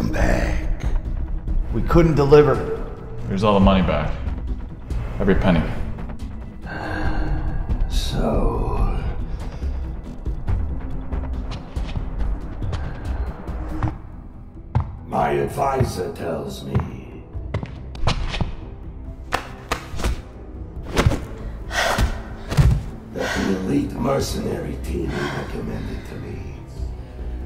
Welcome back. We couldn't deliver. Here's all the money back. Every penny. So. My advisor tells me. That the elite mercenary team recommended to me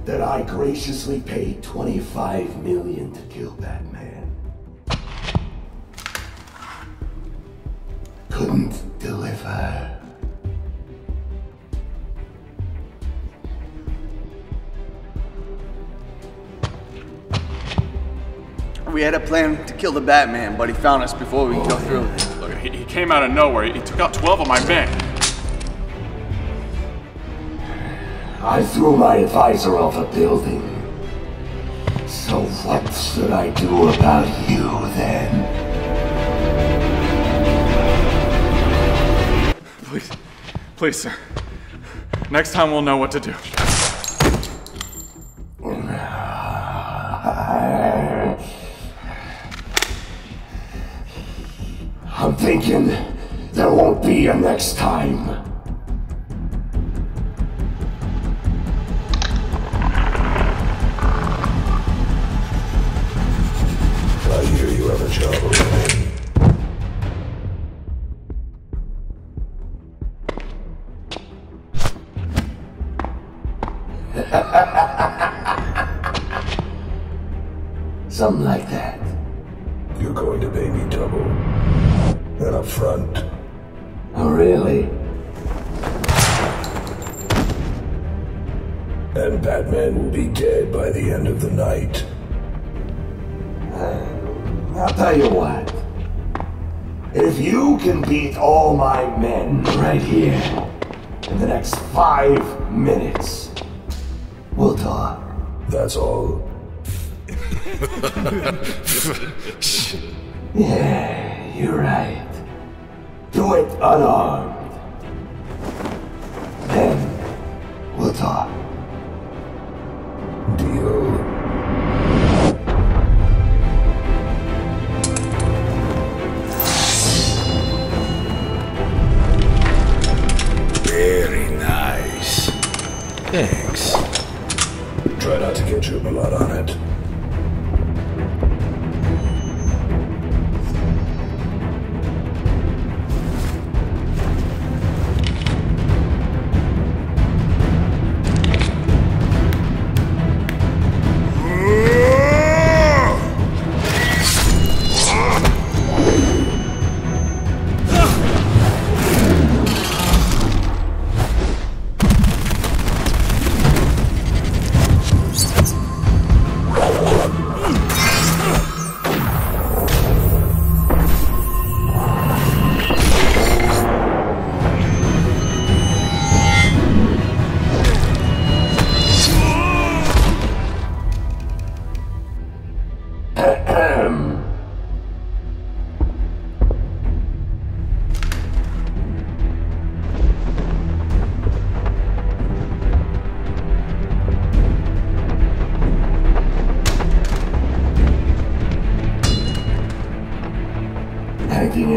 that I graciously paid 25 million to kill Batman. Couldn't deliver. We had a plan to kill the Batman, but he found us before we could go through. Look, he, he came out of nowhere. He took out 12 of my men. I threw my advisor off a building. So what should I do about you then? Please, please, sir. Next time we'll know what to do. I'm thinking there won't be a next time. Something like that. You're going to pay me double. And up front. Oh, really? And Batman will be dead by the end of the night. Uh, I'll tell you what. If you can beat all my men right here in the next five minutes, we'll talk. That's all. yeah, you're right. Do it unarmed. Then we'll talk. Deal. Very nice. Thanks. Try not to get your blood on it.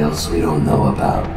Else we don't know about?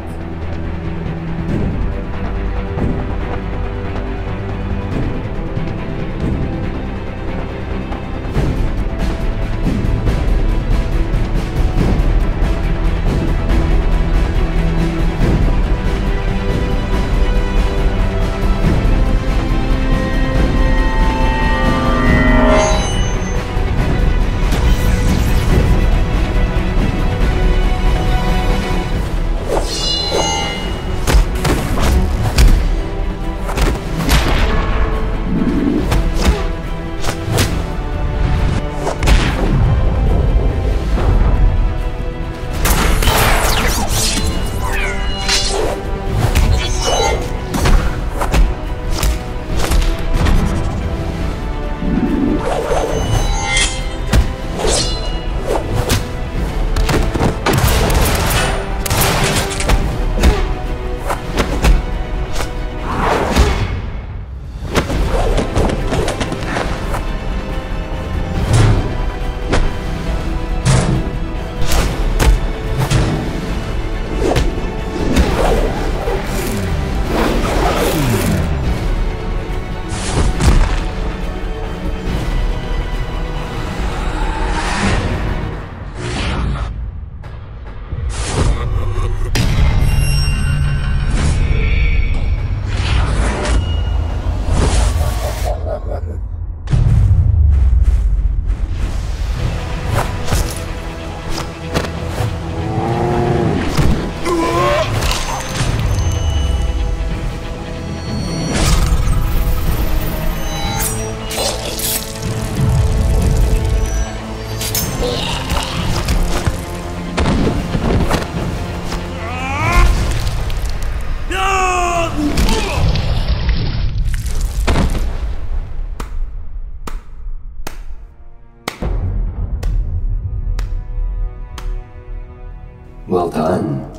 Well done.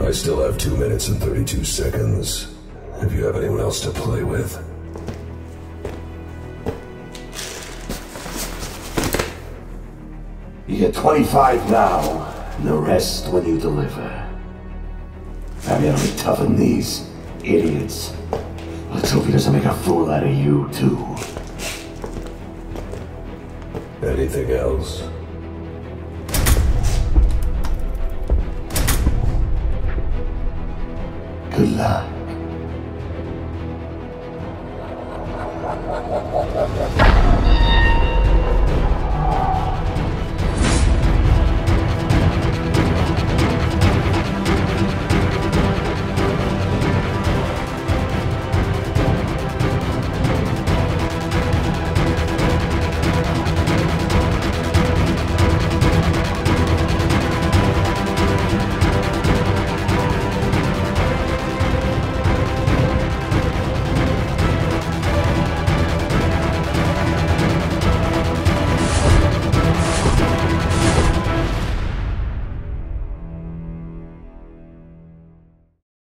I still have 2 minutes and 32 seconds. If you have anyone else to play with. You get 25 now, and the rest when you deliver. I'm gonna toughen these idiots. Let's hope he doesn't make a fool out of you, too. Anything else? Good luck.